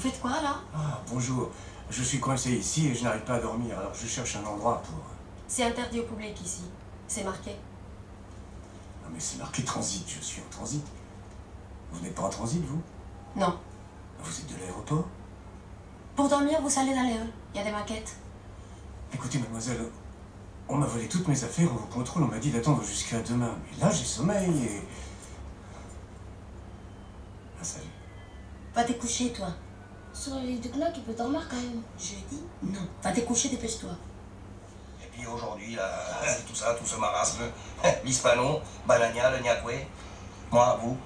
faites quoi là? Ah, bonjour. Je suis coincé ici et je n'arrive pas à dormir, alors je cherche un endroit pour... C'est interdit au public ici. C'est marqué. Non mais c'est marqué transit, je suis en transit. Vous n'êtes pas en transit, vous? Non. Vous êtes de l'aéroport? Pour dormir, vous allez dans les halls. Il y a des maquettes. Écoutez, mademoiselle, on m'a volé toutes mes affaires, on vous contrôle, on m'a dit d'attendre jusqu'à demain. Mais là, j'ai sommeil et... Ah, salut. Va te coucher, toi. Sur le lit de Knock, il peut dormir quand même. Je dis non. Va te coucher, dépêche-toi. Et puis aujourd'hui, là, tout ça, tout ce marasme, l'hispanon, banania, le niakwe, moi, vous,